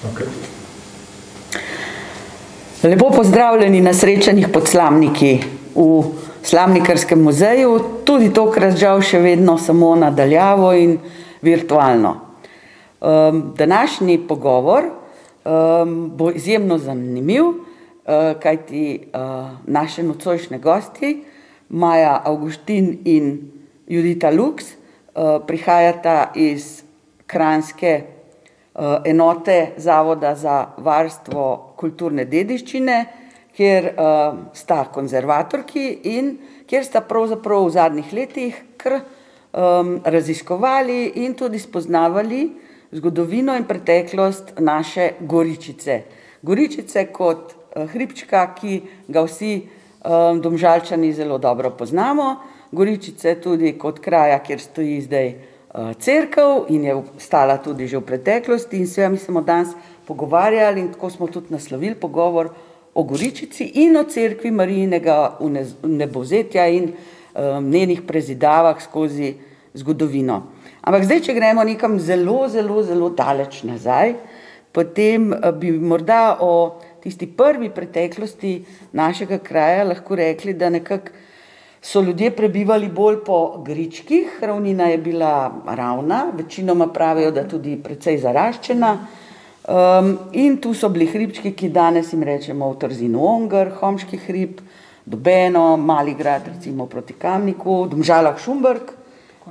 Okay. Lepo pozdravljeni na srečanjih pod slamniki v Slamnikarskem muzeju, tudi tokrat žal še vedno samo nadaljavo in virtualno. Um, današnji pogovor um, bo izjemno zanimiv, uh, kajti uh, naše nocojšnje gosti, Maja Augustin in Judita Lux, uh, prihajata iz Kranske enote Zavoda za varstvo kulturne dediščine, kjer uh, sta konzervatorki in kjer sta pravzaprav v zadnjih letih kar raziskovali in tudi spoznavali zgodovino in preteklost naše Goričice. Goričice kot uh, hribčka, ki ga vsi domžalčani zelo dobro poznamo, Goričice tudi kot kraja, kjer stoji zdaj uh, cerkev in je stala tudi že v preteklosti in se mi smo danes pogovarjali in tako smo tudi naslovili pogovor o Goričici in o cerkvi Marijinega nebozetja in um, njenih prezidavah skozi zgodovino. Ampak zdaj, če gremo nekam zelo, zelo, zelo daleč nazaj, potem uh, bi morda o tisti prvi preteklosti našega kraja lahko rekli, da nekako so ljudje prebivali bolj po gričkih, ravnina je bila ravna, večinoma pravijo, da tudi precej zaraščena. Um, in tu so bili hribčki, ki danes jim rečemo v Trzinu Ongr, Homški hrib, Dobeno, Mali grad, recimo proti Kamniku, Domžalah Šumbrk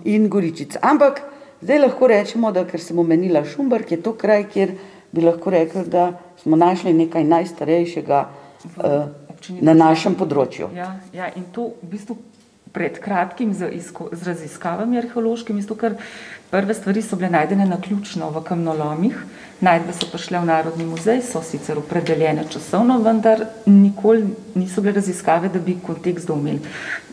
in Goričic. Ampak zdaj lahko rečemo, da ker sem omenila Šumbrk, je to kraj, kjer bi lahko rekli, da smo našli nekaj najstarejšega uh, na našem področju. Ja, ja, in to v bistvu pred kratkim z, izko, z raziskavami arheološkimi, zato ker prve stvari so bile najdene na ključno v kamnolomih, najdbe so prišle v Narodni muzej, so sicer opredeljene časovno, vendar nikoli niso bile raziskave, da bi kontekst domel.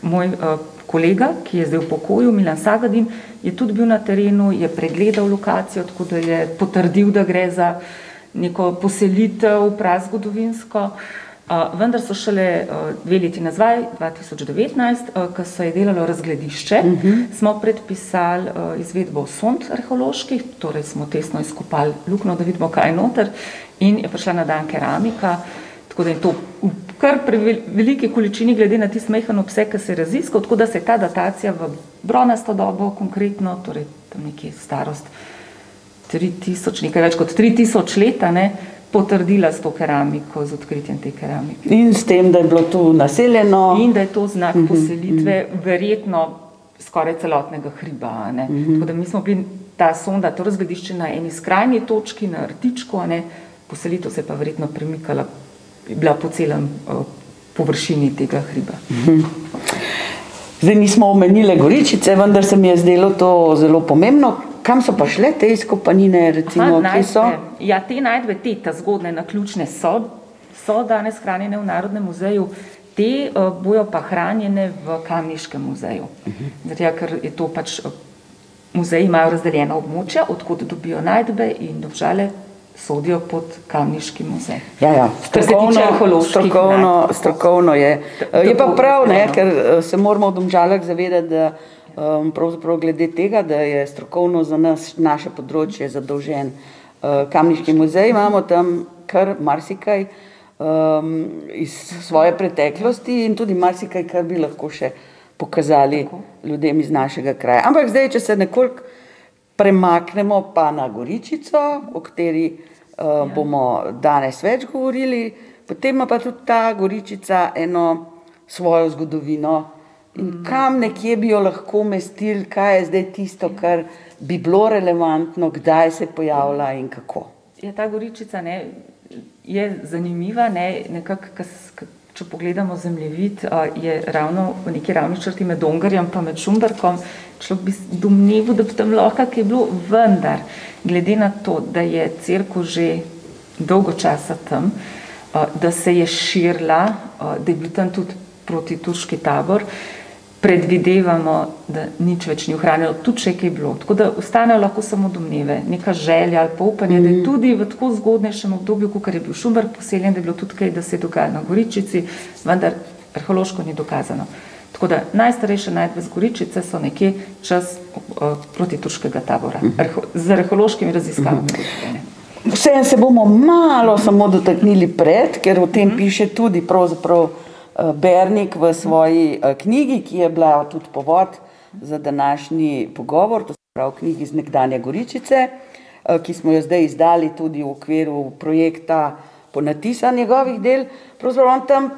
Moj uh, kolega, ki je zdaj v pokoju, Milan Sagadin, je tudi bil na terenu, je pregledal lokacijo, tako da je potrdil, da gre za neko poselitev prazgodovinsko. Uh, vendar so šele dve leti nazaj, 2019, uh, ko se je delalo razgledišče, uh -huh. smo predpisali izvedbo sond arheoloških, torej smo tesno izkopali lukno, da vidimo, kaj je noter, in je prišla na dan keramika, tako da je to v kar pri veliki količini, glede na tisti mehen obseg, ki se je raziskal, tako da se je ta datacija v bronasto dobo konkretno, torej tam nekje starost 3000, nekaj več kot 3000 leta, ne, potrdila s to keramiko, z odkritjem te keramike. In s tem, da je bilo tu naseljeno. In da je to znak uh -huh, poselitve, uh -huh. verjetno skoraj celotnega hriba. Uh -huh. Tako da mi smo bili ta sonda, to razgledišče na eni skrajni točki, na rtičku, ne, poselitev se je pa verjetno premikala, bila po celem uh, površini tega hriba. Uh -huh. Zdaj nismo omenili Goričice, vendar se mi je zdelo to zelo pomembno, Kam so pa šle te izkopanine, recimo, Aha, kje so? Ja, te najdbe, te ta zgodne naključne so, so danes hranjene v Narodnem muzeju, te uh, bojo pa hranjene v Kamniškem muzeju. Uh -huh. Zato, ker je to pač, muzeji imajo razdeljena območja, odkud dobijo najdbe in dobžale sodijo pod Kamniški muzej. Ja, ja, strokovno, strokovno, strokovno je. Je pa prav, ne, ker se moramo v domžalah zavedati, da pravzaprav glede tega, da je strokovno za nas, naše področje zadolžen uh, Kamniški muzej, imamo tam kar marsikaj um, iz svoje preteklosti in tudi marsikaj, kar bi lahko še pokazali Tako. ljudem iz našega kraja. Ampak zdaj, če se nekoliko premaknemo pa na Goričico, o kateri uh, ja. bomo danes več govorili, potem ima pa tudi ta Goričica eno svojo zgodovino, In kam nekje bi jo lahko umestili, kaj je zdaj tisto, kar bi bilo relevantno, kdaj se pojavlja in kako. Ja, ta goričica ne, je zanimiva. Ne, nekak, kas, če pogledamo zemljevid, je ravno v neki ravni črti med Ongarjem in med Šumbrkom. Človek bi domneval, da bi tam lahko kaj bilo, vendar, glede na to, da je crkva že dolgo časa tam, da se je širila, da je bil tam tudi proti turški tabor predvidevamo, da nič več ni ohranjeno, tudi če je kaj bilo. Tako da ostanejo lahko samo domneve, neka želja ali pa upanje, mm. da je mhm. tudi v tako zgodnejšem obdobju, kot je bil Šumber poseljen, da je bilo tudi kaj, da se je dogajalo na Goričici, vendar arheološko ni dokazano. Tako da najstarejše najdbe z Goričice so nekje čas uh, proti turškega tabora, mm. Arhe z arheološkimi raziskavami. Mm. Vseeno se bomo malo samo dotaknili pred, ker o tem piše tudi pravzaprav eh, Bernik v svoji eh, knjigi, ki je bila tudi povod za današnji pogovor, to se pravi knjigi iz nekdanje Goričice, eh, ki smo jo zdaj izdali tudi v okviru projekta ponatisa njegovih del. Pravzaprav on tam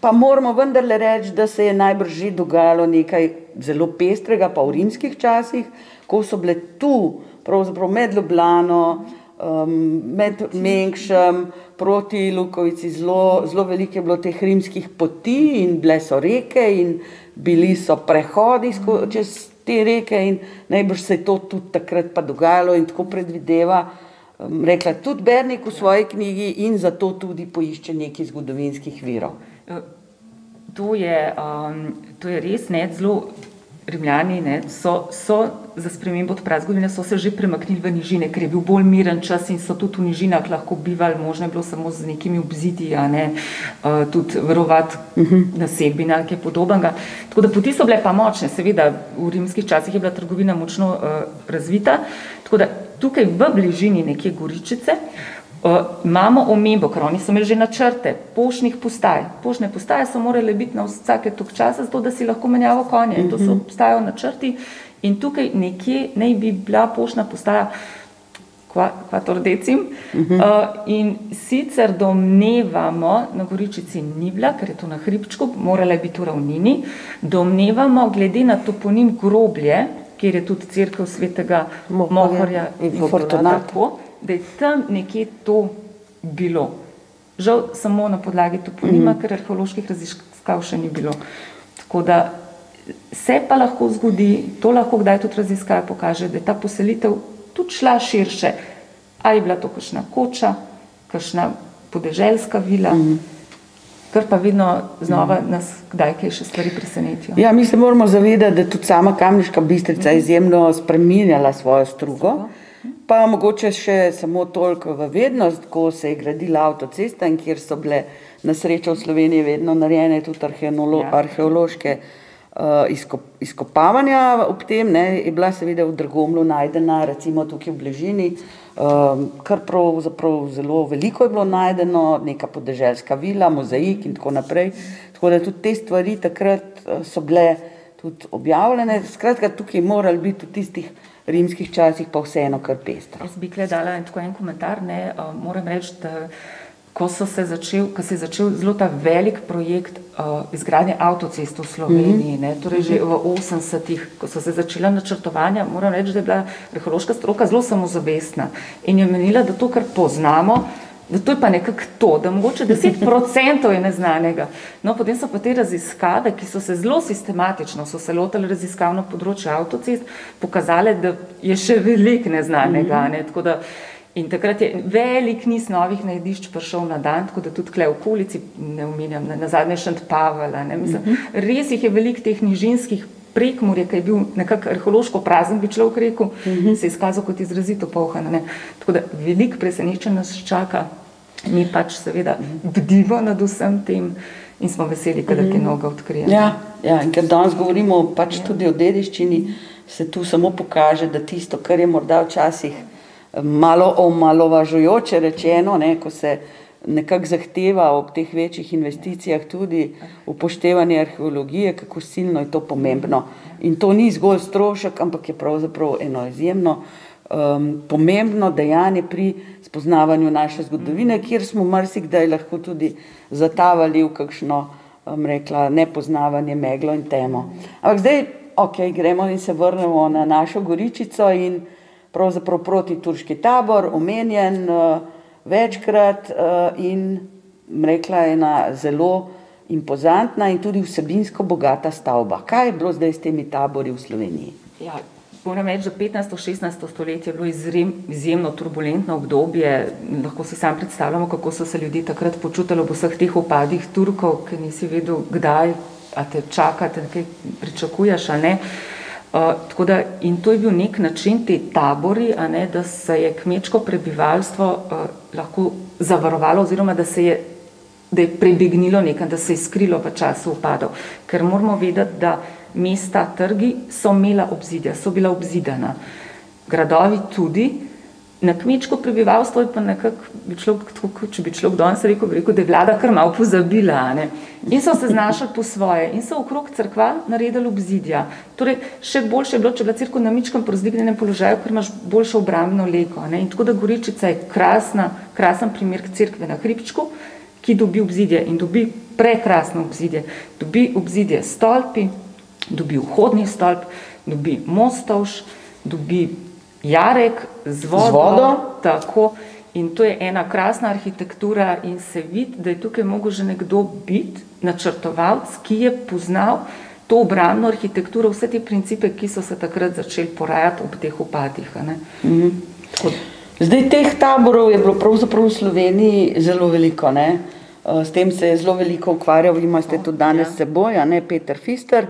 pa moramo vendarle reči, da se je najbrž že dogajalo nekaj zelo pestrega, pa v rimskih časih, ko so bile tu, pravzaprav med Ljubljano, um, med Mengšem, proti Lukovici, zelo, zelo veliko je bilo teh rimskih poti in bile so reke in bili so prehodi čez te reke in najbrž se je to tudi takrat pa dogajalo in tako predvideva. Um, rekla tudi Bernik v svoji knjigi in zato tudi poišče nekaj zgodovinskih virov. To je, um, to je res ne, zelo Rimljani ne, so, so za spremembo od prazgodine so se že premaknili v nižine, ker je bil bolj miren čas in so tudi v nižinah lahko bivali, možno je bilo samo z nekimi obzidi, a ne uh, tudi varovati uh -huh. naselbine ali kaj podobnega. Tako da poti so bile pa močne, seveda v rimskih časih je bila trgovina močno uh, razvita, tako da tukaj v bližini neke goričice Uh, imamo omembo, ker oni so imeli že načrte poštnih postaj. Poštne postaje so morale biti na vsake tok časa, zato da si lahko menjavo konje. In to so obstajajo načrti. In tukaj nekje naj bi bila poštna postaja Kvator Decim. Uh, in sicer domnevamo, na Goričici ni bila, ker je to na hribčku, morala je biti v ravnini, domnevamo, glede na toponim groblje, kjer je tudi crkva svetega Mohorja in Fortunata da je tam nekje to bilo. Žal samo na podlagi toponima, mm. ker arheoloških raziskav še ni bilo. Tako da se pa lahko zgodi, to lahko kdaj tudi raziskave pokaže, da je ta poselitev tudi šla širše. A je bila to kakšna koča, kakšna podeželska vila, mm. kar pa vedno znova mm. nas kdaj kaj še stvari presenetijo. Ja, mi se moramo zavedati, da tudi sama Kamniška bistrica je izjemno spreminjala svojo strugo. Mm. Pa mogoče še samo toliko v vednost, ko se je gradila avtocesta in kjer so bile na srečo v Sloveniji vedno narejene tudi arheolo ja. arheološke uh, izkop izkopavanja ob tem, ne, je bila seveda v Drgomlu najdena, recimo tukaj v bližini, um, kar pravzaprav zelo veliko je bilo najdeno, neka podeželska vila, mozaik in tako naprej. Tako da tudi te stvari takrat uh, so bile tudi objavljene. Skratka, tukaj morali biti v tistih rimskih časih pa vseeno kar pestro. Jaz bi gledala en tako en komentar, ne, uh, moram reči, da ko, se začel, ko se je začel zelo ta velik projekt uh, izgradnje avtocest v Sloveniji, mm -hmm. ne, torej že v 80-ih, ko so se začela načrtovanja, moram reči, da je bila arheološka stroka zelo samozavestna in je menila, da to, kar poznamo, da to je pa nekako to, da mogoče 10% je neznanega. No, potem so pa te raziskave, ki so se zelo sistematično, so se lotili raziskav na področju avtocest, pokazale, da je še veliko neznanega. Ne? Tako da, in takrat je velik niz novih najdišč prišel na dan, tako da tudi tukaj v okolici, ne omenjam, na, na zadnje šant Pavela, ne? Mislim, mhm. res jih je veliko teh nižinskih prekmurje, ki je bil nekako arheološko prazen, bi človek rekel, uh mhm. -huh. se je izkazal kot izrazito polhan. Tako da veliko presenečenj nas čaka, mi pač seveda bdimo nad vsem tem in smo veseli, kada -huh. kaj novega odkrijemo. Ja, ja, in ker danes govorimo pač ja. tudi o dediščini, se tu samo pokaže, da tisto, kar je morda včasih malo omalovažujoče rečeno, ne, ko se nekako zahteva ob teh večjih investicijah tudi upoštevanje arheologije, kako silno je to pomembno. In to ni zgolj strošek, ampak je pravzaprav eno izjemno um, pomembno dejanje pri spoznavanju naše zgodovine, kjer smo marsikdaj lahko tudi zatavali v kakšno, um, rekla, nepoznavanje meglo in temo. Ampak zdaj, ok, gremo in se vrnemo na našo goričico in pravzaprav proti turški tabor, omenjen, uh, večkrat uh, in rekla je ena zelo impozantna in tudi vsebinsko bogata stavba. Kaj je bilo zdaj s temi tabori v Sloveniji? Ja. Moram reči, da 15-16 stoletje je bilo izrem, izjemno turbulentno obdobje. Lahko si sam predstavljamo, kako so se ljudje takrat počutili v vseh teh upadih Turkov, ker nisi vedel, kdaj te čakate, kaj pričakuješ. Uh, tako da, in to je bil nek način te tabori, ne, da se je kmečko prebivalstvo uh, lahko zavarovalo oziroma da se je, da je prebegnilo nekam, da se je skrilo v času upadov. Ker moramo vedeti, da mesta, trgi so imela obzidja, so bila obzidana. Gradovi tudi, Na kmečko prebivalstvo je pa nekako, bi človek, tako, če bi človek danes rekel, bi rekel, da je vlada kar malo pozabila. Ne? In so se znašli po svoje in so okrog crkva naredili obzidja. Torej, še boljše je bilo, če je bila crkva na mičkem prozdignjenem položaju, ker imaš boljšo obrambno lego. Ne? In tako da Goričica je krasna, krasen primer crkve na hribčku, ki dobi obzidje in dobi prekrasno obzidje. Dobi obzidje stolpi, dobi vhodni stolp, dobi mostovš, dobi jarek z vodo. Z vodo. Tako, in to je ena krasna arhitektura in se vidi, da je tukaj mogel že nekdo biti, načrtovalc, ki je poznal to obrambno arhitekturo, vse te principe, ki so se takrat začeli porajati ob teh upadih. -hmm. Zdaj, teh taborov je bilo pravzaprav v Sloveniji zelo veliko. Ne? S tem se je zelo veliko ukvarjal, vi imate tudi danes ja. seboj, ne Peter Fister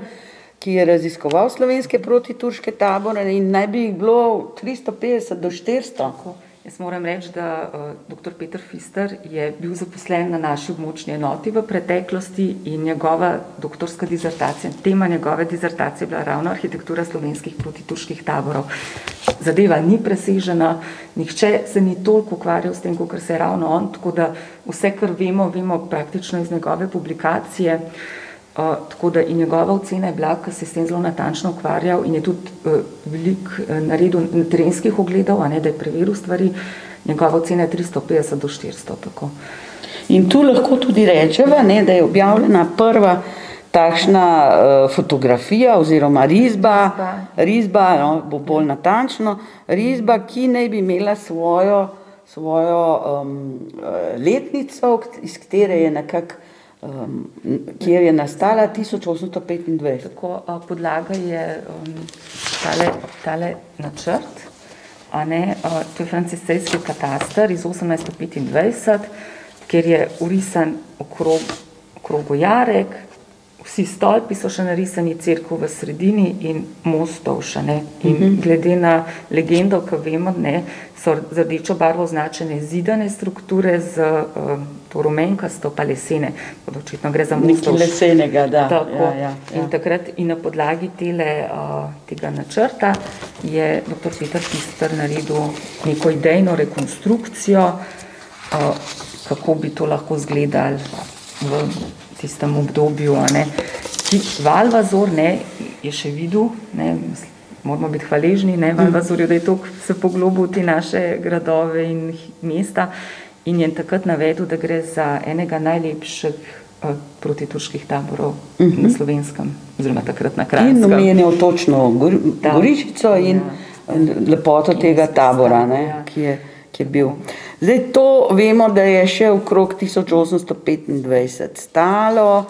ki je raziskoval slovenske protiturške tabore in naj bi jih bilo 350 do 400. Tako. Jaz moram reči, da uh, dr. Peter Fister je bil zaposlen na naši območni enoti v preteklosti in njegova doktorska dizertacija, tema njegove dizertacije je bila ravno arhitektura slovenskih protiturških taborov. Zadeva ni presežena, nihče se ni toliko ukvarjal s tem, kot se je ravno on, tako da vse, kar vemo, vemo praktično iz njegove publikacije. Uh, tako da in njegova ocena je bila, ker se je s tem zelo natančno ukvarjal in je tudi uh, veliko uh, naredil na terenskih ogledov, a ne da je preveril stvari, njegova ocena je 350 do 400. Tako. In tu lahko tudi rečeva, ne, da je objavljena prva takšna uh, fotografija oziroma risba, risba no, bo bolj natančno, risba, ki naj bi imela svojo, svojo um, letnico, iz katere je nekako um, kjer je nastala 1825. Tako, uh, podlaga je um, tale, tale načrt, ne, uh, to je franciscejski katastar iz 1825, kjer je urisan okrog, okrogo Jarek, vsi stolpi so še narisani, crkva v sredini in mostov še ne. In uh mhm. -huh. glede na legendo, ki vemo, ne, so z rdečo barvo označene zidane strukture z um, to rumenkasto pa lesene. Očitno gre za mostov. Nekaj lesenega, da. Tako. Ja, ja, ja. In takrat in na podlagi tele, uh, tega načrta je dr. Peter Pister naredil neko idejno rekonstrukcijo, uh, kako bi to lahko izgledalo v tistem obdobju. Valvazor ne, je še videl, ne, moramo biti hvaležni ne, Valvazorju, da je to se poglobil v te naše gradove in mesta in je takrat navedel, da gre za enega najlepših uh, protiturških taborov uh -huh. na slovenskem, oziroma takrat na kraju. In omenil točno gor, Goričico in ja. lepoto in tega tabora, ne, ja. ki je je bil. Zdaj to vemo, da je še okrog 1825 stalo,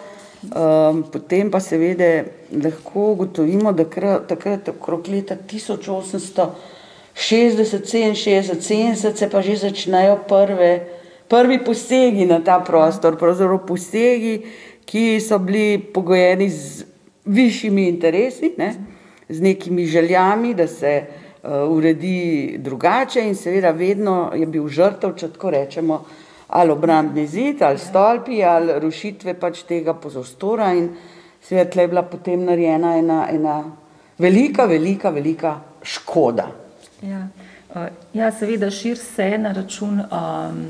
um, potem pa seveda lahko ugotovimo, da takrat okrog leta 1860, 67, 70 se pa že začnejo prve, prvi posegi na ta prostor, pravzaprav posegi, ki so bili pogojeni z višjimi interesi, ne, z nekimi željami, da se uredi drugače in seveda vedno je bil žrtev, če tako rečemo, ali obrambni zid, ali stolpi, ali rušitve pač tega pozostora in seveda je bila potem narejena ena, ena velika, velika, velika škoda. Ja. Uh, ja, seveda šir se na račun, um,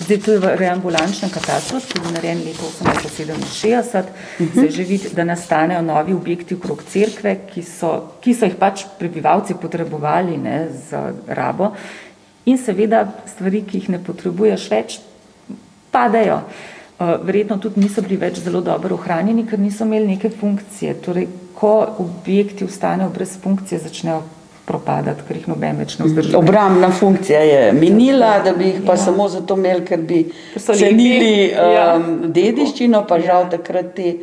zdaj to je v reambulančnem katastru, ki je bil narejen leta 1867, uh -huh. se že vidi, da nastanejo novi objekti okrog cerkve, ki so, ki so jih pač prebivalci potrebovali ne, za rabo in seveda stvari, ki jih ne potrebuješ več, padajo. Uh, verjetno tudi niso bili več zelo dobro ohranjeni, ker niso imeli neke funkcije. Torej, ko objekti ostanejo brez funkcije, začnejo propadati, ker jih noben več ne vzdržuje. Obrambna funkcija je minila, da bi jih pa ja. samo zato imeli, ker bi cenili ja. um, dediščino, pa žal ja. takrat te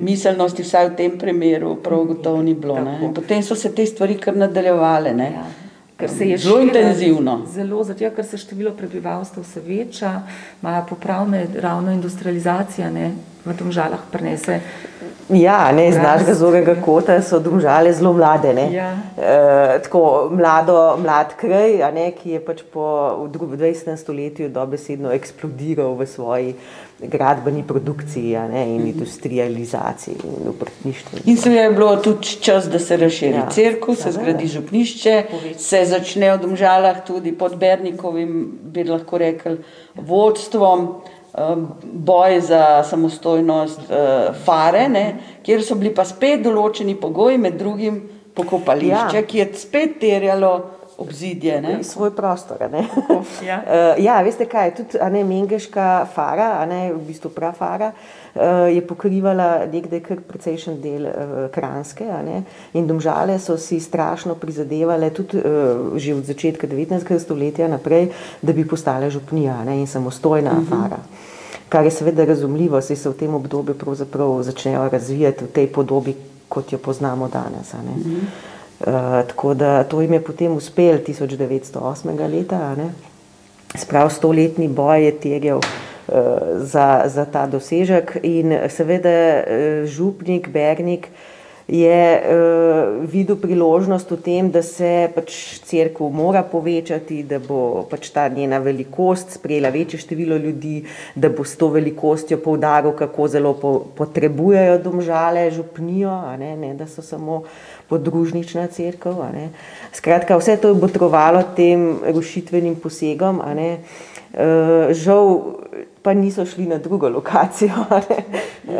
miselnosti, vsaj v tem primeru, prav gotovo ni bilo. Potem so se te stvari kar nadaljevale. Ja. Ker se je zelo intenzivno. Zelo, zato, ker se število prebivalstva vse veča, imajo popravne ravno industrializacija, ne, v tem žalah prenese Ja, ne, iz našega zornega kota so domžale zelo mlade. Ja. E, tako mlado, mlad kraj, ne, ki je pač po 20. stoletju dobesedno eksplodiral v svoji gradbeni produkciji ne, in industrializaciji in obrtništvu. In se je bilo tudi čas, da se razširi ja. crkva, se Ja, zgradi ja. župnišče, se začne v Domžalah tudi pod Bernikovim, bi lahko rekli, vodstvom. Um, Boj za samostojnost uh, Fare, ne, kjer so bili pa spet določeni pogoji, med drugim pokopališče, Ja. ki je spet terjalo obzidje. Ne. Svoj prostor. Ne? Ja. Uh, ja, veste kaj, tudi a ne, Mengeška fara, a ne, v bistvu prafara, uh, je pokrivala nekdaj kar precejšen del uh, Kranske. a ne, In domžale so si strašno prizadevale, tudi že od začetka 19. stoletja naprej, da bi postale župnija ne, in samostojna uh -huh. fara. Kar je seveda razumljivo, saj se v tem obdobju začnejo razvijati v tej podobi, kot jo poznamo danes. a ne. Uh, tako da to jim je potem uspelo 1908. leta. Sprav stoletni boj je terjal uh, za, za ta dosežek in seveda uh, župnik, Bernik je uh, videl priložnost v tem, da se pač crkva mora povečati, da bo pač ta njena velikost sprejela večje število ljudi, da bo s to velikostjo poudaril, kako zelo po, potrebujejo domžale župnijo, ne, ne da so samo podružnična crkva. Skratka, vse to je botrovalo tem rušitvenim posegom. Uh, žal pa niso šli na drugo lokacijo uh,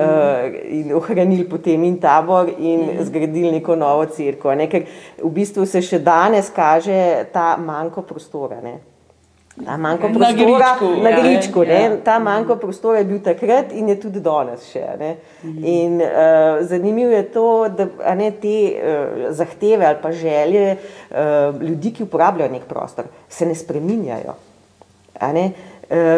in ohranili potem in tabor in zgradili neko novo crkvo. ne, Ker v bistvu se še danes kaže ta manjko prostora. Ne. Ta manjko prostora na ja. Gričku, ne, Ja. ta manjko prostora je bil takrat in je tudi danes še. Ne. In uh, zanimivo je to, da ne, te uh, zahteve ali pa želje uh, ljudi, ki uporabljajo nek prostor, se ne spreminjajo. Ne? Uh,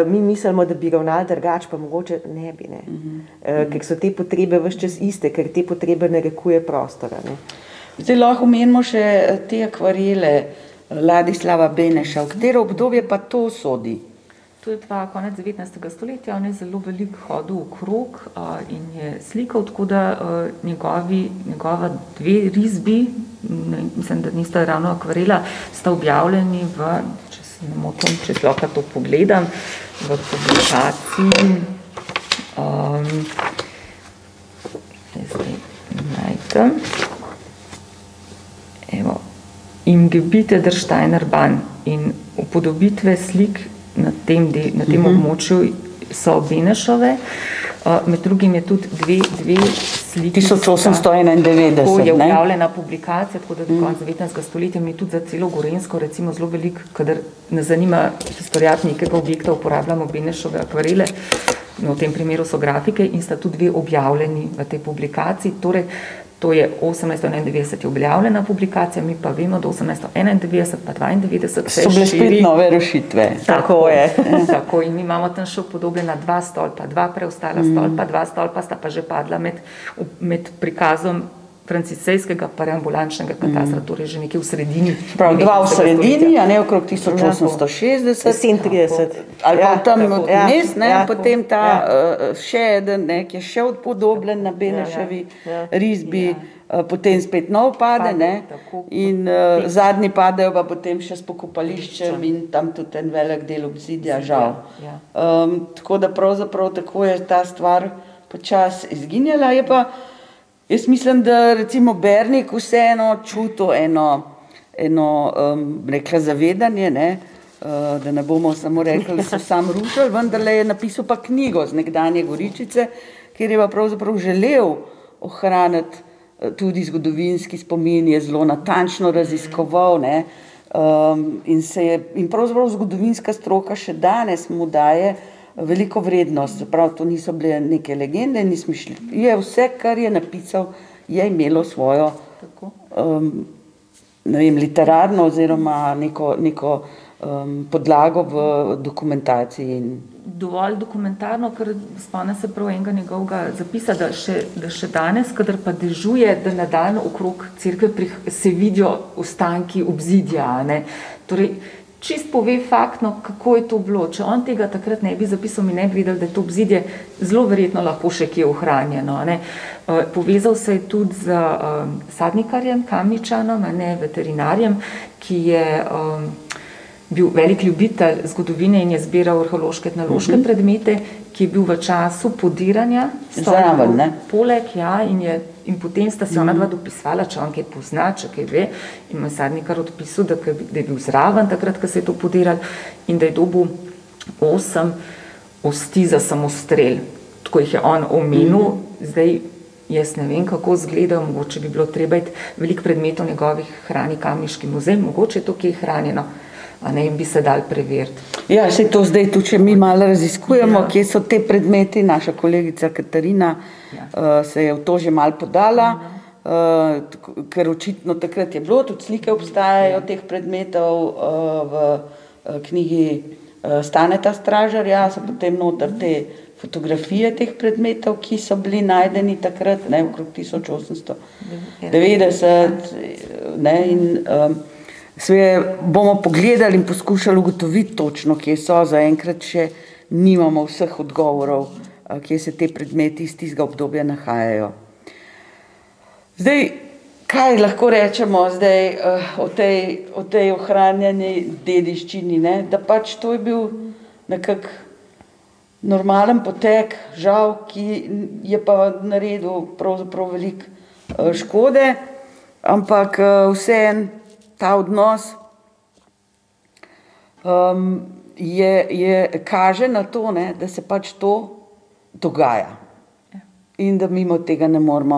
mi mislimo, da bi ravnali drugače, pa mogoče ne bi. Ne? Uh, ker so te potrebe vse čas iste, ker te potrebe narekuje prostor. a Ne? Zdaj lahko omenimo še eh, te akvarele eh, Ladislava Beneša, v katero obdobje pa to sodi. To je pa konec 19. stoletja, on je zelo veliko hodil okrog uh, in je slikal, tako da uh, njegovi, njegova dve risbi, ne, mislim, da nista ravno akvarela, sta objavljeni v, če ne motim, če lahko to pogledam, v publikaciji. Um, zdaj najdem. Evo, Im Gebiete der Steinerbahn in upodobitve slik na tem, de, na tem uh -huh. območju so Benešove. Uh, med drugim je tudi dve, dve sliki. sta- 1891, Tako je ne? objavljena publikacija, tako da do konca 19. stoletja mi tudi za celo Gorensko, recimo zelo veliko, kadar nas zanima historijat nekega objekta, uporabljamo Benešove akvarele. No, v tem primeru so grafike in sta tudi dve objavljeni v tej publikaciji. Torej, to je 1891 je objavljena publikacija, mi pa vemo, da 1891 pa 92 se So bile spet nove rešitve. Tako je. Tako in mi imamo tam še upodobljena dva stolpa, dva preostala stolpa, dva stolpa sta pa že padla med, med prikazom francisejskega parambulančnega katastra, torej že nekje v sredini. Prav, dva v 19. sredini, a ne okrog 1860. 37. Ali pa Ja, tam tako. vmes, ne, Ja. potem ta Ja. uh, še eden, ne, ki je še odpodobljen na Beneševi Ja. risbi, uh, potem spet nov pade, Pade, ne, tako. in uh, zadnji padejo pa potem še s pokopališčem in tam tudi en velik del obzidja, žal. ja. Um, tako da pravzaprav tako je ta stvar počasi izginjala. Je pa, jaz mislim, da recimo Bernik vseeno čutil eno, eno um, rekla, zavedanje, ne, uh, da ne bomo samo rekli, da so sam rušili, vendarle je napisal pa knjigo z nekdanje Goričice, kjer je pa pravzaprav želel ohraniti eh, tudi zgodovinski spomin, je zelo natančno raziskoval. Ne, Um, in, se je, in pravzaprav zgodovinska stroka še danes mu daje veliko vrednost. Prav to niso bile neke legende, ni smišljeno. Je vse, kar je napisal, je imelo svojo um, vem, literarno oziroma neko, neko um, podlago v dokumentaciji. In, Dovolj dokumentarno, ker spomnim se prav enega njegovega zapisa, da še, da še danes, kadar pa dežuje, da na dan okrog crkve se vidijo ostanki obzidja. ne. Torej, čist pove faktno, kako je to bilo. Če on tega takrat ne bi zapisal, mi ne bi videli, da je to obzidje zelo verjetno lahko še kje ohranjeno. Ne. Uh, povezal se je tudi z um, sadnikarjem, kamničanom, ne veterinarjem, ki je um, bil velik ljubitelj zgodovine in je zbiral arheološke etnološke uh mhm. -huh. predmete, ki je bil v času podiranja, zraven, poleg, ja, in, je, in potem sta se ona dva mhm. dopisvala, če on kaj pozna, če kaj ve, in moj sadnikar odpisal, da, da je bil zraven takrat, ko se je to podiral in da je dobil osem osti za samostrel, tako jih je on omenil. -huh. zdaj jaz ne vem, kako zgleda, mogoče bi bilo treba iti velik predmetov njegovih hrani kamniški muzej, mogoče je to, ki je hranjeno ne bi se dal preveriti. Ja, se to zdaj tu, če mi malo raziskujemo, ja. kje so te predmeti, naša kolegica Katarina ja. uh, se je v to že malo podala, uh, ker očitno takrat je bilo, tudi slike obstajajo ja. teh predmetov uh, v uh, knjigi uh, Staneta Stražarja, so potem noter te fotografije teh predmetov, ki so bili najdeni takrat, ne, okrog 1890, ne, in um, Sve bomo pogledali in poskušali ugotoviti točno, kje so. Zaenkrat še nimamo vseh odgovorov, kje se te predmeti iz tistega obdobja nahajajo. Zdaj, kaj lahko rečemo zdaj, uh, o, tej, o tej ohranjeni dediščini? Ne? Da pač to je bil nekak normalen potek, žal, ki je pa naredil pravzaprav veliko škode, ampak uh, vseeno ta odnos um, je, je, kaže na to, ne, da se pač to dogaja in da mimo tega ne moramo.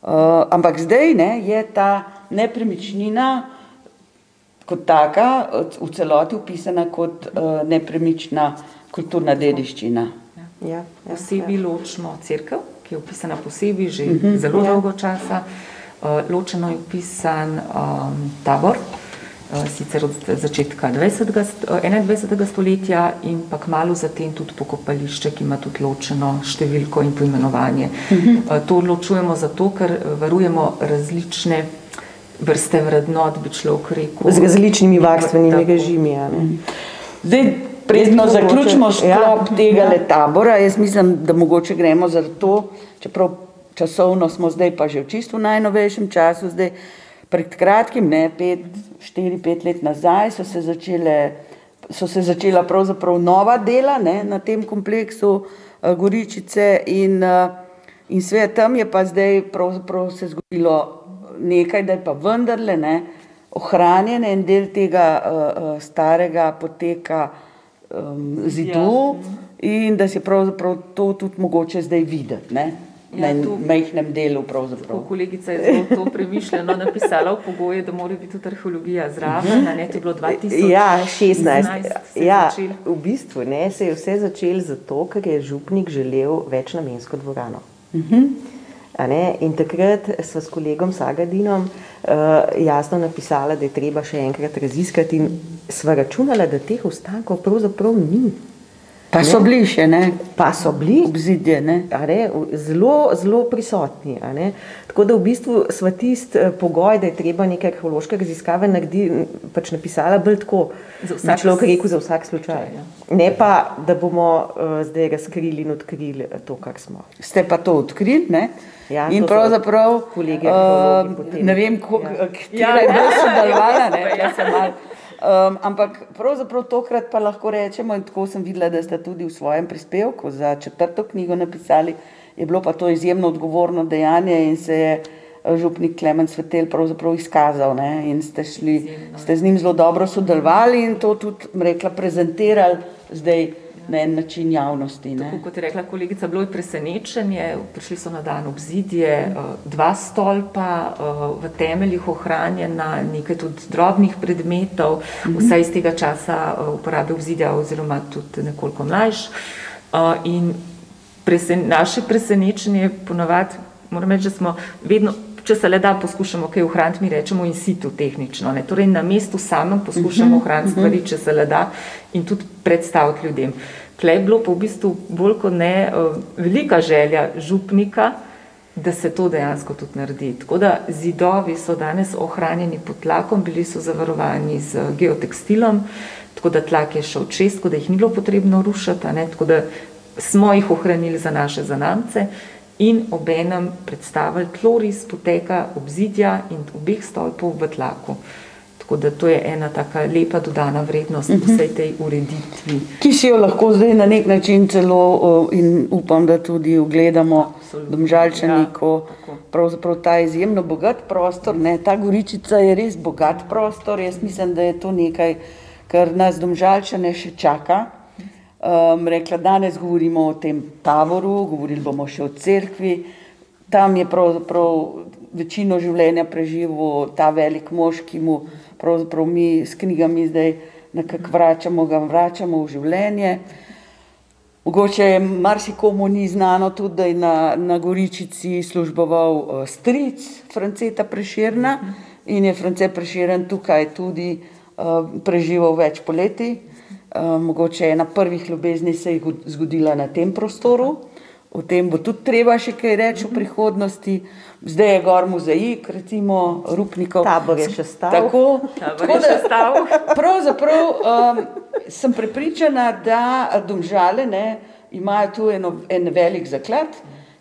Uh, ampak zdaj ne, je ta nepremičnina kot taka v celoti upisana kot uh, nepremična kulturna dediščina. Ja, ja, ja, posebej ja. ločno crkv, ki je upisana posebej že uh mhm, -huh, zelo ja. dolgo časa. Eh, ločeno je pisan um, tabor, uh, sicer od začetka 20. 21. stoletja in pa kmalo zatem tudi pokopališče, ki ima tudi ločeno številko in poimenovanje. Uh, to odločujemo zato, ker varujemo različne vrste vrednot, bi človek rekel. Z različnimi varstvenimi režimi. Zdaj, predno zaključimo sklop ja. tega ja. tabora, jaz mislim, da mogoče gremo za to, čeprav časovno smo zdaj pa že v čisto najnovejšem času, zdaj pred kratkim, ne pet, štiri, pet let nazaj, so se začele, so se začela pravzaprav nova dela ne, na tem kompleksu uh, Goričice in, uh, in sve tam je pa zdaj pravzaprav se zgodilo nekaj, da je pa vendarle ne, ohranjen en del tega uh, starega poteka um, zidu ja. in da se pravzaprav to tudi mogoče zdaj videti. Ne ja, na majhnem delu. Kolegica je zelo to premišljeno napisala v pogoje, da mora biti tudi arheologija zraven. Na net je bilo 2016. Ja, 16. Ja, v bistvu ne, se je vse začelo zato, ker je župnik želel večnamensko dvorano. Uh -huh. In takrat smo s kolegom Sagadinom uh, jasno napisali, da je treba še enkrat raziskati, in smo računali, da teh ostankov pravzaprav ni. Pa so bili še, ne? Pa so bili. Obzidje, ne? ne? Zelo, zelo prisotni. Tako da v bistvu smo tisti eh, pogoj, da je treba neke arheološke raziskave narediti, pač napisala bolj tako, da človek rekel za vsak slučaj. Ja. Ne pa, da bomo uh, zdaj razkrili in odkrili eh, to, kar smo. Ste pa to odkrili, ne? Ja, in pravzaprav, uh, ne vem, kako ja. je bilo sodelovalo, ne? Ja, sem malo. Um, ampak pravzaprav tokrat pa lahko rečemo, in tako sem videla, da ste tudi v svojem prispevku za četrto knjigo napisali, je bilo pa to izjemno odgovorno dejanje in se je eh, župnik Klemen Svetel pravzaprav izkazal ne? in ste, šli, ste z njim zelo dobro sodelovali in to tudi, rekla, prezentirali zdaj na en način javnosti. Tako, kot je rekla kolegica, bilo je presenečenje, prišli so na dan obzidje, eh, dva stolpa, eh, v temeljih ohranjena nekaj tudi drobnih predmetov, mhm. vsaj iz tega časa eh, uporabe obzidja oziroma tudi nekoliko mlajš. In presen, naše presenečenje ponovadi, moram reči, da smo vedno če se le da, poskušamo kaj ohraniti, mi rečemo in situ tehnično. Ne? Torej, na mestu samem poskušamo mhm, ohraniti stvari, mhm. če se le da, in tudi predstaviti ljudem. Klej je bilo pa v bistvu bolj kot ne uh, velika želja župnika, da se to dejansko tudi naredi. Tako da zidovi so danes ohranjeni pod tlakom, bili so zavarovani z geotekstilom, tako da tlak je šel čez, tako da jih ni bilo potrebno rušiti, tako da smo jih ohranili za naše zanamce in obenem predstavili tloris poteka obzidja in obeh stolpov v tlaku. Tako da to je ena taka lepa dodana vrednost uh -huh. vsej tej ureditvi. Ki si jo lahko zdaj na nek način celo in upam, da tudi ugledamo domžalčani, ko ja, pravzaprav ta izjemno bogat prostor, ne, ta goričica je res bogat prostor, jaz mislim, da je to nekaj, kar nas domžalčane še čaka. Um, rekla, danes govorimo o tem taboru, govorili bomo še o cerkvi, tam je pravzaprav večino življenja preživel ta velik mož, ki mu pravzaprav mi s knjigami zdaj nekako vračamo, ga vračamo v življenje. Mogoče marsikomu ni znano tudi, da je na, na Goričici služboval uh, stric Franceta Preširna in je France Preširen tukaj tudi uh, preživel več poleti. Uh, mogoče je ena prvih ljubezni se jih zgodila na tem prostoru. O tem bo tudi treba še kaj reči v prihodnosti. Zdaj je gor muzeik, recimo Rupnikov. Tabor je še stal. Tako, tako da stal. Pravzaprav um, sem prepričana, da domžale ne, imajo tu eno, en velik zaklad,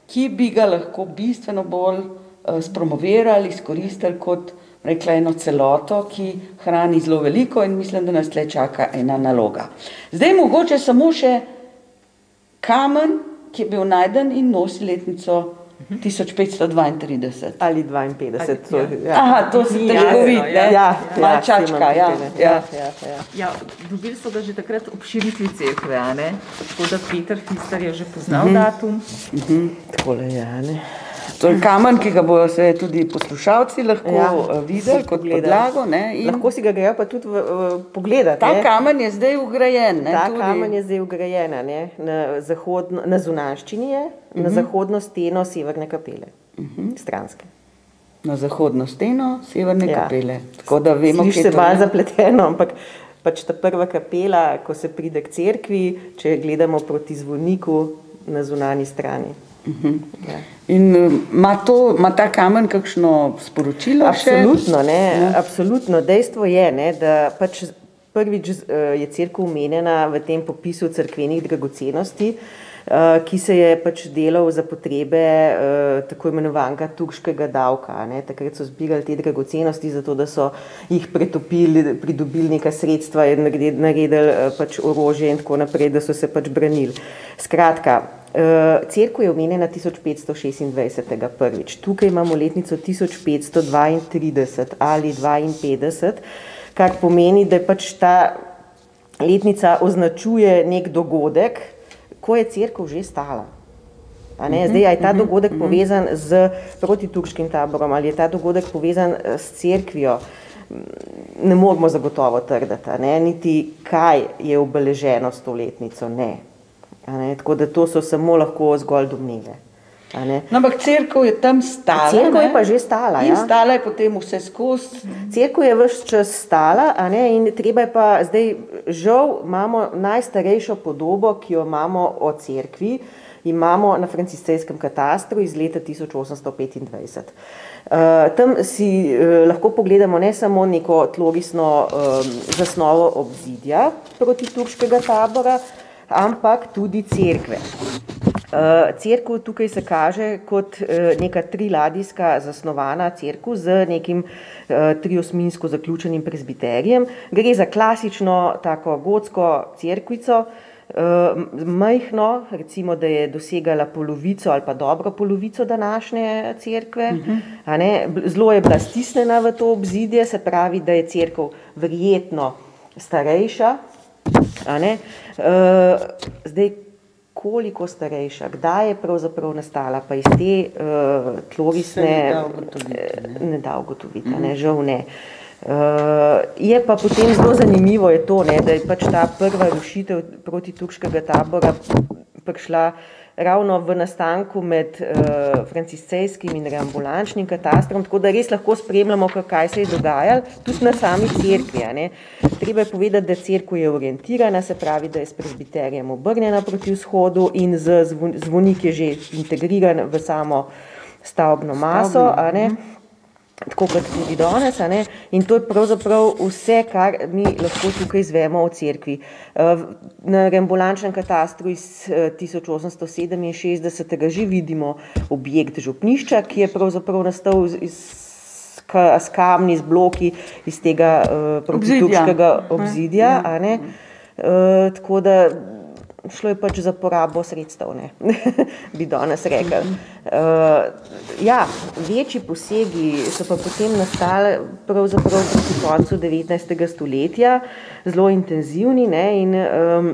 ki bi ga lahko bistveno bolj uh, spromovirali, izkoristili kot rekla, eno celoto, ki hrani zelo veliko in mislim, da nas tle čaka ena naloga. Zdaj mogoče samo še kamen, ki je bil najden in nosi letnico 1532. Ali 52. Ali, ja. Ja. Aha, to se težko vidi, ne? Ja, ja, Malo čačka, ja. ja, ja, ja. Ja, dobili so ga že takrat ob širitvi cerkve, a ne? Tako da Peter Fister je že poznal Mhm. datum. Takole, ja, ne. To je kamen, ki ga bodo se tudi poslušalci lahko Ja, ja, videli kot podlago. Ne? In Lahko si ga grejo pa tudi v, v, pogledati. ta ne. kamen je zdaj ugrajen. Ne? Ta tudi. kamen je zdaj ugrajen ne, na, zahodno, na zunanščini, je, uh -huh. na zahodno steno severne kapele, uh -huh. stranske. Na zahodno steno severne Ja. kapele. Tako da vemo, kje se to malo je. zapleteno, ampak pač ta prva kapela, ko se pride k cerkvi, če gledamo proti zvoniku na zunani strani. Uh -huh. ja. In eh, ima, to, ima ta kamen kakšno sporočilo? še? Absolutno, ne, ja. absolutno. Dejstvo je, ne, da pač prvič eh, je crkva umenjena v tem popisu crkvenih dragocenosti, eh, ki se je pač delal za potrebe tako imenovanega turškega davka. Ne. Takrat so zbirali te dragocenosti, zato da so jih pretopili, pridobili neka sredstva in naredili, pač orožje in tako naprej, da so se pač branili. Skratka, Cerkev je omenjena 1526. prvič. Tukaj imamo letnico 1532 ali 52, kar pomeni, da pač ta letnica označuje nek dogodek, ko je cerkev že stala. A ne, zdaj a je ta dogodek povezan z protiturškim taborom ali je ta dogodek povezan eh, s cerkvijo, ne moramo zagotovo trditi, niti kaj je obeleženo s to letnico, ne. Tako da to so samo lahko zgolj domneve. No, ampak crkva je tam stala. Cerkev je pa že stala, In ja. stala je potem vse skozi. Cerkev je vse čas stala, in treba je pa zdaj, žal, imamo najstarejšo podobo, ki jo imamo o cerkvi, imamo na franciscejskem katastru iz leta 1825. Uh, tam si uh, lahko pogledamo ne samo neko tlorisno um, zasnovo obzidja proti turškega tabora, ampak tudi cerkve. Uh, cerkev tukaj se kaže kot uh, neka triladijska zasnovana cerkev z nekim uh, triosminsko zaključenim prezbiterijem. Gre za klasično tako gotsko cerkvico, majhno, recimo, da je dosegala polovico ali pa dobro polovico današnje cerkve. Uh -huh. Zelo je bila stisnjena v to obzidje, se pravi, da je cerkev verjetno starejša. Ne. Uh, zdaj, koliko starejša, kdaj je pravzaprav nastala, pa iz te uh, tlorisne, ne da ugotoviti, eh, ne da ugotoviti, ne, žal ne. Uh, je pa potem zelo zanimivo, je to, ne, da je pač ta prva rušitev proti turškega tabora prišla ravno v nastanku med uh, franciscejskim in reambulančnim katastrom, tako da res lahko spremljamo, ka- kaj se je dogajalo, tudi na sami cerkvi. ne. Treba je povedati, da cerkev je orientirana, se pravi, da je s presbiterijem obrnjena proti vzhodu in zvon, zvonik je že integriran v samo stavbno maso, ne, tako kot tudi danes, ne, in to je pravzaprav vse, kar mi lahko tukaj izvemo o cerkvi. Eh, na rembolančnem katastru iz 1867 že vidimo objekt župnišča, ki je pravzaprav nastal iz s kamni, z bloki iz tega uh, protiturškega obzidja. obzidja uh, tako da šlo je pač za porabo sredstev, bi danes rekel. Uh, ja, večji posegi so pa potem nastali pravzaprav proti koncu 19. stoletja, zelo intenzivni ne, in um,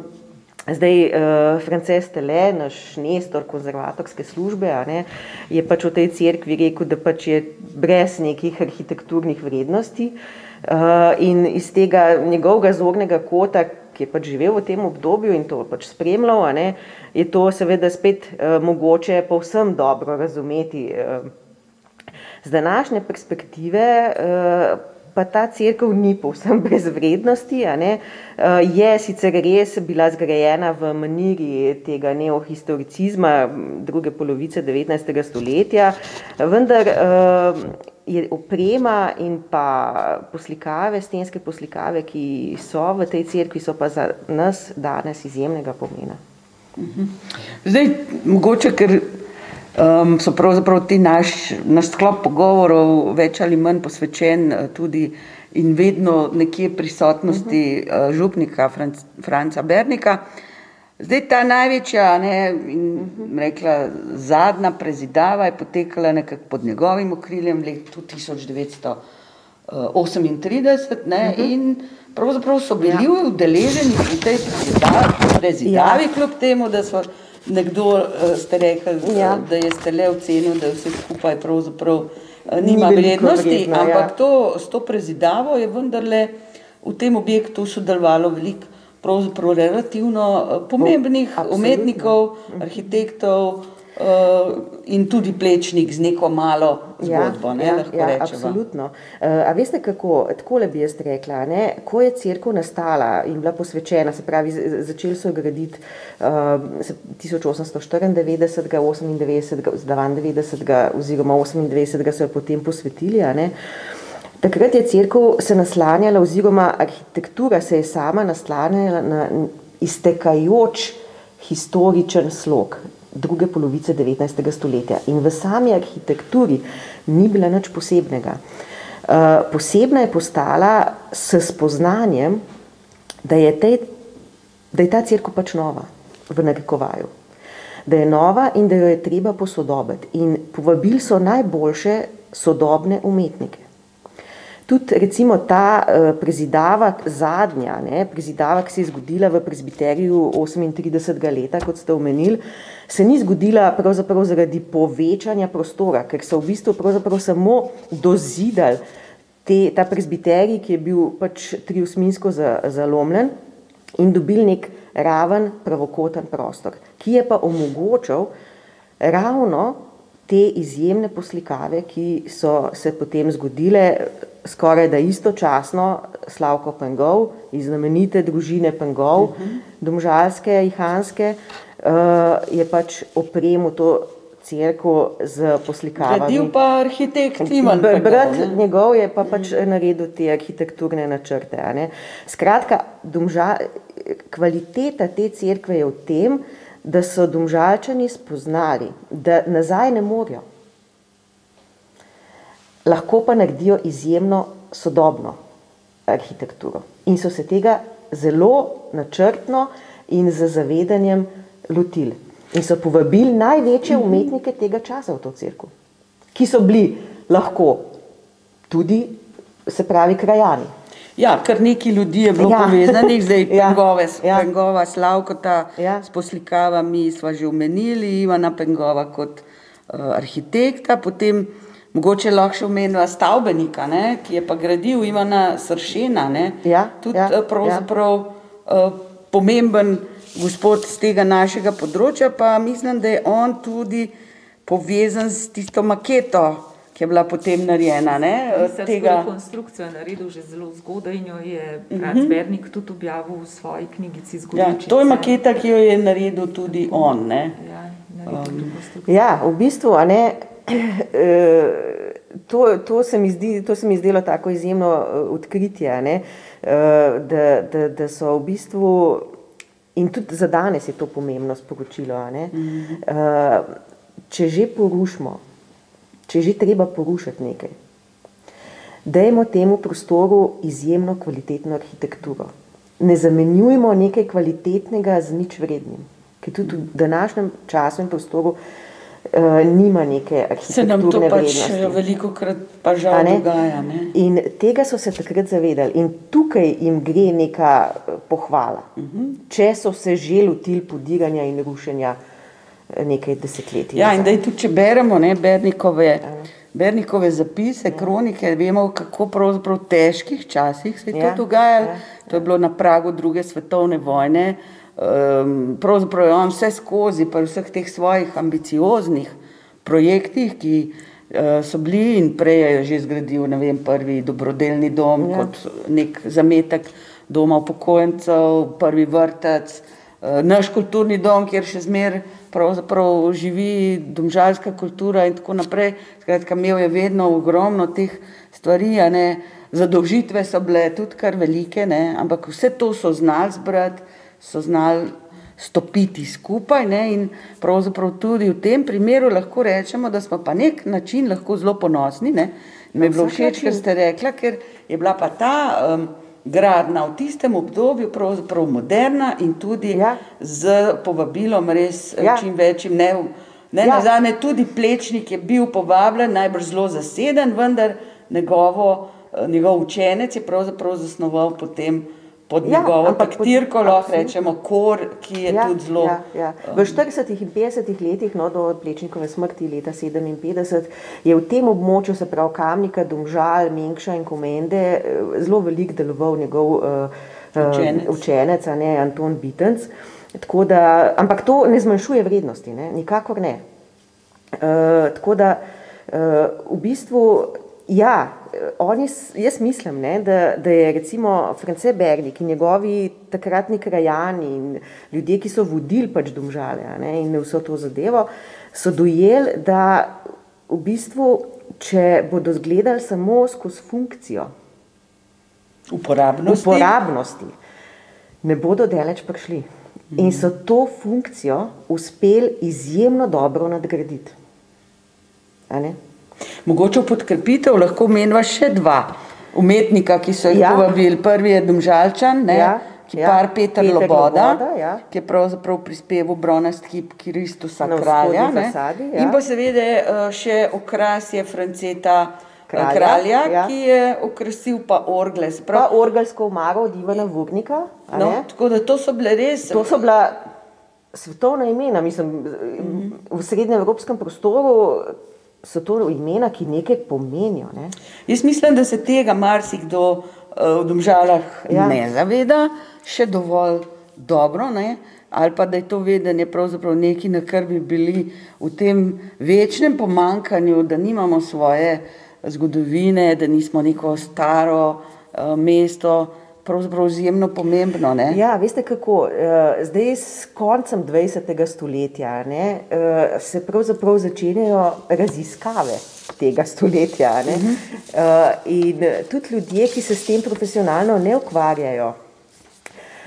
Zdaj, uh, Frances Tele, naš nestor konzervatorske službe, ne, je pač v tej cerkvi rekel, da pač je brez nekih arhitekturnih vrednosti uh, in iz tega njegovega zornega kota, ki je pač živel v tem obdobju in to pač spremljal, ne, je to seveda spet uh, mogoče povsem dobro razumeti. Uh, z današnje perspektive uh, pa ta crkva ni povsem brez vrednosti. Eh, je sicer res bila zgrajena v maniri tega neohistoricizma druge polovice 19. stoletja, vendar eh, je oprema in pa poslikave, stenske poslikave, ki so v tej crkvi, so pa za nas danes izjemnega pomena. Mhm. Zdaj, mogoče, ker um, so pravzaprav ti naš, naš sklop pogovorov več ali manj posvečen uh, tudi in vedno nekje prisotnosti uh, župnika Franc, Franca Bernika. Zdaj ta največja, ne, in rekla, zadnja prezidava je potekala nekako pod njegovim okriljem v letu 1938 ne, uh -huh. in pravzaprav so bili ja. udeleženi v tej prezidavi, ja. kljub temu, da so nekdo uh, ste rekli, ja. da je ste le ocenil, da vse skupaj pravzaprav uh, nima Ni vrednosti, vredno, ampak ja. to, s to prezidavo je vendarle v tem objektu sodelovalo veliko pravzaprav relativno uh, pomembnih Bo, umetnikov, arhitektov, uh, in tudi plečnik z neko malo zgodbo. Ja, ne, ja, ja, absolutno. Uh, a veste, kako, tako le bi jaz rekla, ne? ko je crkva nastala in bila posvečena, se pravi, začeli so graditi uh, 1894, 98, 92 oziroma 28 so jo potem posvetili. Takrat je crkva se naslanjala, oziroma arhitektura se je sama naslanjala na iztekajoč historičen slog druge polovice 19. stoletja. In v sami arhitekturi ni bila nič posebnega. Uh, posebna je postala s spoznanjem, da je, tej, da je ta crkva pač nova v narekovaju. Da je nova in da jo je treba posodobiti. In povabili so najboljše sodobne umetnike. Tudi recimo ta uh, prezidava zadnja, ne, prezidava, ki se je zgodila v prezbiteriju 38. leta, kot ste omenili, se ni zgodila pravzaprav zaradi povečanja prostora, ker so v bistvu pravzaprav samo dozidali te, ta prezbiterij, ki je bil pač triusminsko za, zalomljen in dobili nek raven pravokoten prostor, ki je pa omogočal ravno te izjemne poslikave, ki so se potem zgodile skoraj da istočasno, Slavko Pengov iz znamenite družine Pengov, uh -huh. domžalske, ihanske, uh, je pač opremo to crkvo z poslikavami. Gradil pa arhitekt Ivan Pengov. Brat njegov je pa pač uh -huh. naredil te arhitekturne načrte. Skratka, domža, kvaliteta te crkve je v tem, da so domžalčani spoznali, da nazaj ne morajo lahko pa naredijo izjemno sodobno arhitekturo. In so se tega zelo načrtno in z zavedanjem lotili. In so povabili največje mhm. umetnike tega časa v to crkvo, ki so bili lahko tudi, se pravi, krajani. Ja, kar neki ljudi je bilo ja. povezanih, zdaj ja. Pengove, ja. Pengova, Slavkota, ja. s poslikavami smo že omenili, Ivana Pengova kot uh, arhitekta, potem Mogoče lahko še omenila stavbenika, ne, ki je pa gradil Ivana Sršena, ne, ja, tudi ja, eh, pravzaprav ja. uh, pomemben gospod z tega našega področja, pa mislim, da je on tudi povezan s tisto maketo, ki je bila potem narejena. Tega konstrukcijo je naredil že zelo zgodaj in jo je Franz Bernik tudi objavil v svoji knjigici zgodovine. Ja, to je maketa, ki jo je naredil tudi on. Ne. Ja, um, ja, v bistvu, a ne to, to, se zdi, to se mi zdelo tako izjemno odkritje, ne? Da, da, da so v bistvu, in tudi za danes je to pomembno sporočilo, ne? če že porušimo, če že treba porušiti nekaj, dajmo temu prostoru izjemno kvalitetno arhitekturo. Ne zamenjujmo nekaj kvalitetnega z nič vrednim, ki tudi v današnjem času in prostoru uh, nima neke arhitekturne Se nam to pač vrednosti. veliko krat pa žal ne? dogaja. Ne? In tega so se takrat zavedali in tukaj jim gre neka eh, pohvala, uh Mhm. -huh. če so se že lotili podiranja in rušenja eh, nekaj desetletij. Ja, in da tudi če beremo ne, Bernikove, Bernikove zapise, kronike, vemo, kako pravzaprav v težkih časih se je to Ja, dogajalo. ja, To je bilo na pragu druge svetovne vojne. Um, pravzaprav je on vse skozi, pa vseh teh svojih ambicioznih projektih, ki uh, so bili in prej je že zgradil vem, prvi dobrodelni dom Ja. ja. kot nek zametek doma upokojencev, prvi vrtec, eh, naš kulturni dom, kjer še zmeraj živi domžalska kultura in tako naprej. Skratka, imel je vedno ogromno teh stvari. Zadolžitve so bile tudi kar velike, ne? ampak vse to so znali zbrati, so znali stopiti skupaj ne? in pravzaprav tudi v tem primeru lahko rečemo, da smo pa nek način lahko zelo ponosni. Ne? Mi je bilo všeč, kar ste rekla, ker je bila pa ta um, gradna v tistem obdobju pravzaprav moderna in tudi Ja. z povabilom res Ja. ja. čim večjim. Ne, ne Ja. ja. nazadnje tudi Plečnik je bil povabljen, najbrž zelo zaseden, vendar njegovo, eh, njegov učenec je pravzaprav zasnoval potem pod Ja, njegovo taktirko, lahko rečemo kor, ki je ja, tudi zelo. Ja, ja. V 40. in 50. letih, no, do Plečnikove smrti leta 57, je v tem območju, se pravi Kamnika, Domžal, Menkša in Komende, eh, zelo velik deloval njegov uh, Učenec. učenec ne, Anton Bitenc. Tako Da, ampak to ne zmanjšuje vrednosti, ne? nikakor ne. Uh, tako da uh, v bistvu, ja, oni, jaz mislim, ne, da, da je recimo France Bernik in njegovi takratni krajani in ljudje, ki so vodili pač domžale ne, in vso to zadevo, so dojeli, da v bistvu, če bodo zgledali samo skozi funkcijo, Uporabnosti. uporabnosti, ne bodo daleč prišli. In so to funkcijo uspeli izjemno dobro nadgraditi. Mogoče v podkrepitev lahko menjava še dva umetnika, ki so jih Ja. povabili. Prvi je Domžalčan, ne, Ja, ki ja. par Peter, Peter Loboda, Loboda, ja. ki je pravzaprav prispeval bronast kip Kristusa kralja. fasadi, ja. In pa seveda eh, še okrasje Franceta Kralja, kralja, kralja ja. ki je okrasil pa orgle. Pa Sprav, orgelsko omaro od Ivana Vurnika. a no, tako da to so bile res. To so bila svetovna imena, mislim, v srednjeevropskem prostoru so to imena, ki nekaj pomenijo. Ne? Jaz mislim, da se tega marsikdo uh, v Domžalah Ja. ja. ne zaveda še dovolj dobro, ne? ali pa da je to vedenje pravzaprav nekaj, na kar bi bili v tem večnem pomankanju, da nimamo svoje zgodovine, da nismo neko staro uh, mesto, pravzaprav izjemno pomembno. Ne? Ja, veste kako, eh, zdaj s koncem 20. stoletja ne, eh, se pravzaprav začenjajo raziskave tega stoletja. Ne, Eh, in tudi ljudje, ki se s tem profesionalno ne ukvarjajo,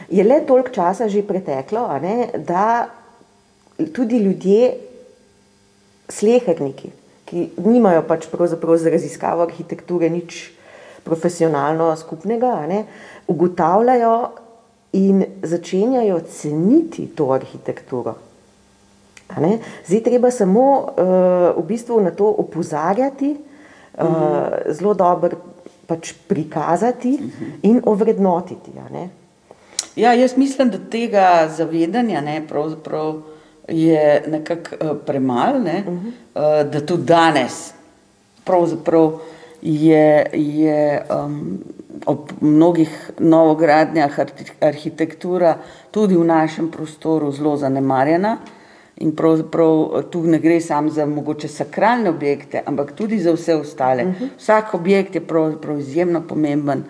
je le toliko časa že preteklo, ne, da tudi ljudje, sleherniki, ki nimajo pač pravzaprav z raziskavo arhitekture nič profesionalno skupnega, ne, ugotavljajo in začenjajo ceniti to arhitekturo. Zdaj treba samo uh, v bistvu na to opozarjati, uh, zelo dobro pač prikazati in ovrednotiti. a ne. Ja, jaz mislim, da tega zavedanja ne, pravzaprav je nekako uh, premalo, ne, uh -huh. uh, da tudi danes pravzaprav je, je um, ob mnogih novogradnjah arhi- arhitektura tudi v našem prostoru zelo zanemarjena. In pravzaprav eh, tu ne gre samo za mogoče sakralne objekte, ampak tudi za vse ostale. Uh -huh. Vsak objekt je pravzaprav izjemno pomemben.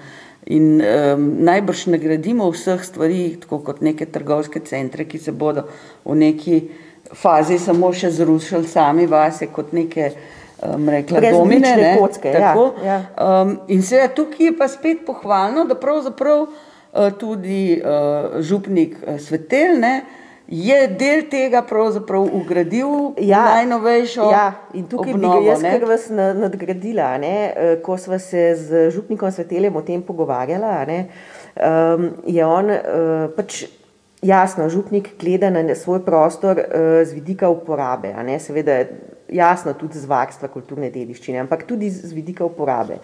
In um, najbrž ne gradimo vseh stvari, tako kot neke trgovske centre, ki se bodo v neki fazi samo še zrušili sami vase kot neke um, rekla, Brezlične domine. Ne? kocke, ja, Tako. ja. Um, in seveda tukaj je pa spet pohvalno, da pravzaprav uh, tudi uh, župnik uh, Svetelne je del tega pravzaprav ugradil Ja, najnovejšo ja, in tukaj obnovo, bi ga jaz ne. kar vas na- nadgradila. Ne? Eh, Ko smo se z župnikom Sveteljem o tem pogovarjali, a ne, um, je on uh, pač jasno, župnik gleda na svoj prostor uh, z vidika uporabe, ne, seveda jasno tudi z varstva kulturne dediščine, ampak tudi z vidika uporabe.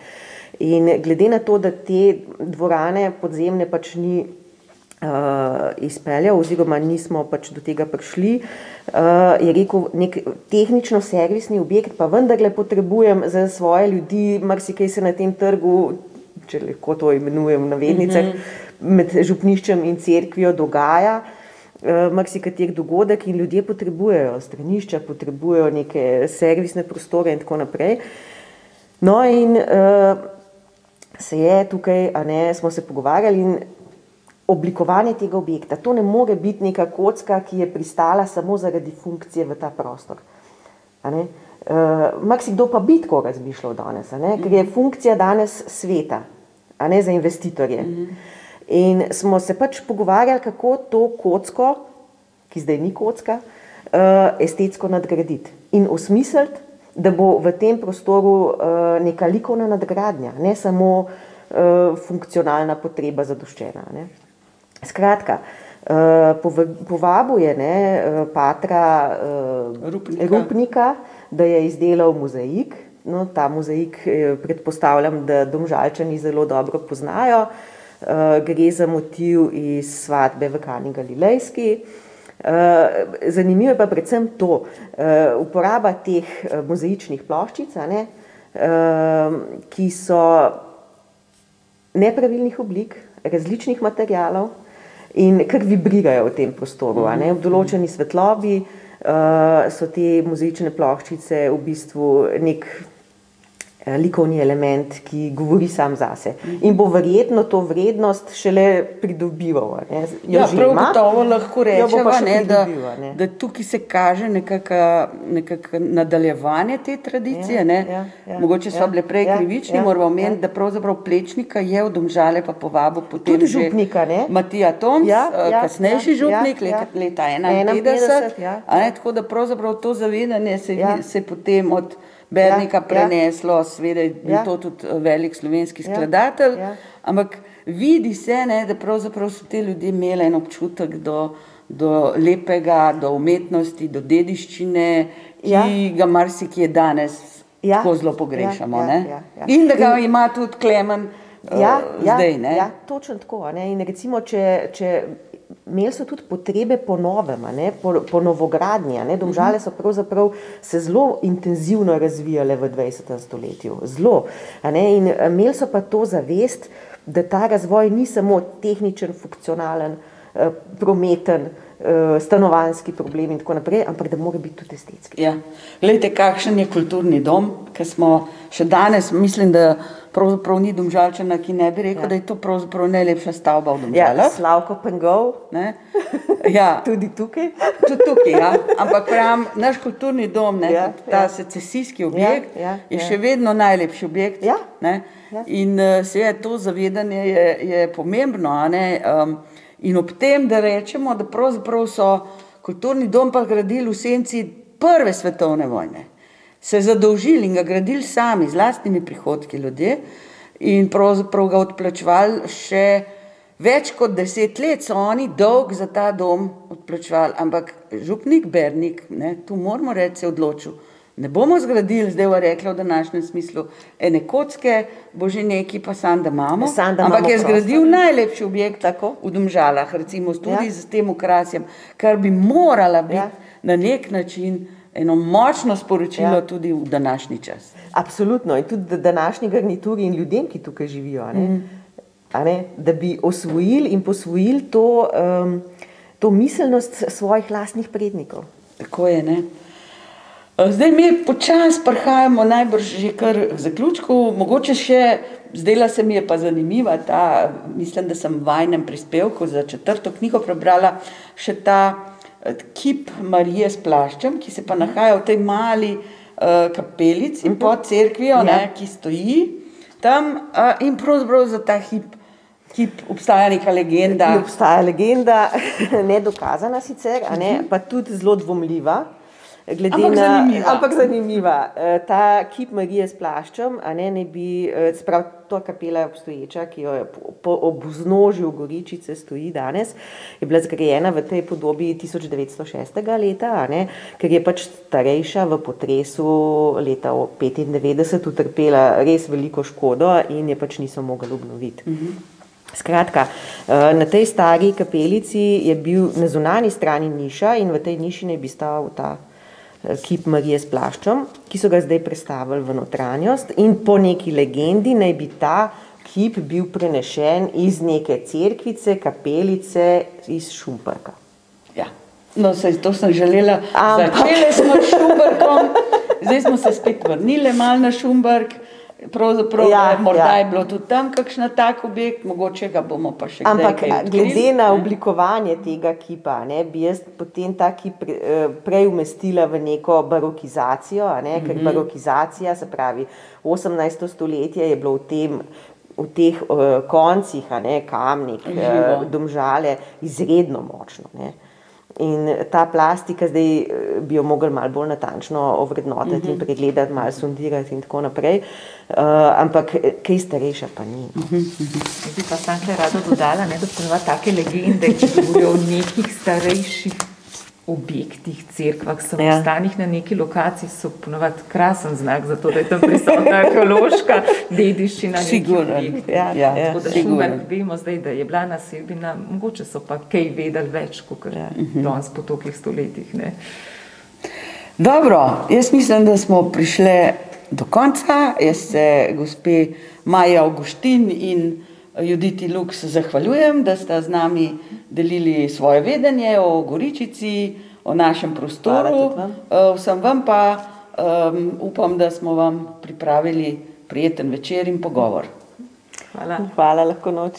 In glede na to, da te dvorane podzemne pač ni uh, izpeljal, oziroma nismo pač do tega prišli. Uh, je rekel, nek tehnično-servisni objekt, pa vendarle potrebujem za svoje ljudi, marsikaj se na tem trgu, če lahko to imenujem v navednicah, mm -hmm. med župniščem in cerkvijo dogaja. Uh, Marsikater dogodek in ljudje potrebujejo stranišča, potrebujejo neke servisne prostore, in tako naprej. No, in uh, se je tukaj, a ne, smo se pogovarjali in oblikovanje tega objekta. To ne more biti neka kocka, ki je pristala samo zaradi funkcije v ta prostor. Uh, Marsikdo pa bi tako razmišljal danes, ker je funkcija danes sveta, a ne za investitorje. In smo se pač pogovarjali, kako to kocko, ki zdaj ni kocka, uh, estetsko nadgraditi in osmisliti, da bo v tem prostoru uh, neka likovna nadgradnja, ne samo uh, funkcionalna potreba zadoščena. Ne. Skratka, uh, pov- povabil je ne, patra uh, Rupnika. Rupnika, da je izdelal mozaik. No, ta mozaik eh, predpostavljam, da domžalčani zelo dobro poznajo. Uh, gre za motiv iz svatbe v Kani Galilejski. Uh, zanimivo je pa predvsem to, uh, uporaba teh mozaičnih ploščic, ne, ki so nepravilnih oblik, različnih materialov in kar vibrirajo v tem prostoru. Ne? V določeni svetlobi so te mozaične ploščice v bistvu nek eh, likovni element, ki govori sam zase. In bo verjetno to vrednost šele pridobival. Ja, prav ima, gotovo lahko rečemo, ne, da, ne. da tukaj se kaže nekako nekak nadaljevanje te tradicije. Ja, ne. ja, ja, Mogoče so ja, bile prej ja, krivični, ja, moramo omeniti, ja. da pravzaprav Plečnika je v Domžale pa povabil potem Tudi župnika, ne? Matija Toms, Ja, eh, ja, kasnejši ja, župnik, ja, leta, ja. leta 51, 51. ja, a ne, ja. Tako da pravzaprav to zavedanje se, Ja. ja. se potem od Bernika Ja, ja, ja. preneslo, seveda je bil Ja. ja. to tudi eh, velik slovenski Ja, skladatelj. ja. Ampak vidi se, ne, da pravzaprav so te ljudje imeli en občutek do, do lepega, do umetnosti, do dediščine, ki Ja. ja. ga marsikje danes Ja. ja. tako zelo pogrešamo. Ja, Ja, ja, ja, ja, ja. In da ga in, ima tudi Klemen uh, Ja, ja, zdaj. Ne? ja, točno tako. Ne? In recimo, če, če imeli so tudi potrebe po novem, ne, po, po novogradnji. ne. Domžale so pravzaprav se zelo intenzivno razvijale v 20. stoletju. Zelo. ne. In eh, imeli so pa to zavest, da ta razvoj ni samo tehničen, funkcionalen, eh, prometen, eh, stanovanski problem in tako naprej, ampak da mora biti tudi estetski. Ja. Glejte, kakšen je kulturni dom, ki smo še danes, mislim, da pravzaprav ni domžalčana, ki ne bi rekel, Ja. ja. da je to pravzaprav najlepša stavba v Ja, domžalah. Slavko Pengov, Ne? Ja, tudi tukaj. tudi tukaj, ja. ampak pravim, naš kulturni dom, ne, Ja, ja, ta ja. ja. secesijski objekt, Ja, ja, je ja. še vedno najlepši objekt. Ja, Ne? ja. In uh, seveda to zavedanje je, je pomembno. Um, in ob tem, da rečemo, da pravzaprav so kulturni dom pa gradili v senci prve svetovne vojne, se zadolžili in ga gradili sami z lastnimi prihodki ljudje in pravzaprav ga odplačevali še več kot deset let, so oni dolg za ta dom odplačevali, ampak župnik Bernik, ne, tu moramo reči, se je odločil. Ne bomo zgradili, zdaj bo rekla v današnjem smislu, ene kocke, bo že neki pa sam, da imamo. Samo, da ampak imamo je prostor. zgradil najlepši objekt Tako. v Domžalah, recimo tudi Ja. z tem okrasjem, kar bi morala biti ja. na nek način eno močno sporočilo Ja. tudi v današnji čas. Absolutno. In tudi današnji garnituri in ljudem, ki tukaj živijo, ne, mm. ne, da bi osvojili in posvojili to, um, to miselnost svojih lastnih prednikov. Tako je, ne. Eh, Zdaj mi počasi prihajamo najbrž že kar k zaključku, mogoče še, zdela se mi je pa zanimiva ta, mislim, da sem v vajnem prispevku za četrto knjigo prebrala še ta kip Marije s plaščem, ki se pa nahaja v tej mali uh, kapelici Mhm. pod cerkvijo, ne, Ja. ki stoji tam uh, in pravzaprav za ta hip, kip obstaja neka legenda. Ki obstaja legenda, nedokazana sicer, a ne, pa tudi zelo dvomljiva. Glede Ampak na, zanimiva. ampak zanimiva. Eh, Ta kip Marije s plaščem, a ne, ne bi, eh, sprav, to kapela je obstoječa, ki jo je po, po ob vznožju Goričice stoji danes, je bila zgrajena v tej podobi 1906. leta, a ne, ker je pač starejša v potresu leta 1995 utrpela res veliko škodo in je pač niso mogli obnoviti. Skratka, eh, na tej stari kapelici je bil na zunani strani niša in v tej niši naj bi stal ta kip Marije s plaščem, ki so ga zdaj prestavili v notranjost in po neki legendi naj bi ta kip bil prenešen iz neke cerkvice, kapelice iz Šumperka. Ja. No, saj to sem želela. Ampak- Začeli smo s Šumberkom, zdaj smo se spet vrnili malo na Šumberk. Pravzaprav Ja, ja, morda ja. je bilo tudi tam kakšen tak objekt, mogoče ga bomo pa še kdaj Ampak kaj a, odkrili, glede na ne. oblikovanje tega kipa, ne, bi jaz potem ta kip pre- eh, prej umestila v neko barokizacijo, ne, ker barokizacija, se pravi 18. stoletje je bilo v tem. V teh uh, koncih, ne kamnik, uh, domžale, izredno močno. Ne. In ta plastika, zdaj eh, bi jo mogli malo bolj natančno ovrednotiti uh -huh. in pregledati, malo sondirati in tako naprej, uh, ampak eh, kaj starejša pa ni. Uh -huh. Jaz bi pa sam kaj rada dodala, ne, da ponovadi take legende, ki govorijo o nekih starejših objektih, cerkvah, samostanih ja. na neki lokaciji, so ponovadi krasen znak za to, da je tam prisotna arheološka dediščina. Sigurno, objektov. ja, ja, Tako da. Šumberk vemo zdaj, da je bila naselbina, mogoče so pa kaj vedeli več, kot ja. danes po tolikih stoletjih. Ne. Dobro, jaz mislim, da smo prišli do konca. Jaz se gospe Maja Augustin in Juditi Lux zahvaljujem, da sta z nami delili svoje vedenje o Goričici, o našem prostoru. vam. Eh, Vsem vam pa um, upam, da smo vam pripravili prijeten večer in pogovor. Hvala. Hvala, lahko noč.